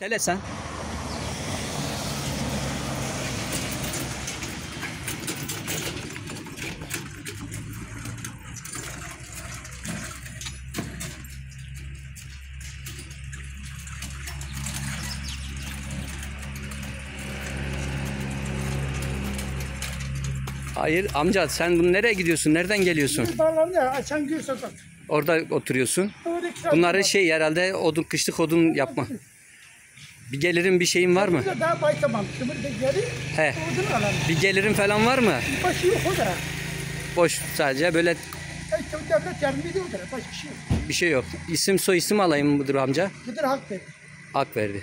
Tele sen. Hayır amca sen bunu nereye gidiyorsun? Nereden geliyorsun? Açan Gül Sokak. Orada oturuyorsun. Bunları şey herhalde odun kışlık odun yapma. Bir gelirin bir şeyin var mı? Daha baytamam. Şimdi burada geri He. Bir gelirin falan var mı? Başı yok o da. Boş sadece böyle devlet yardım ediyor o da. Başka bir şey yok. bir şey yok. İsim soy isim alayım mıdır amca? Budur halk dedi. Hak verdi.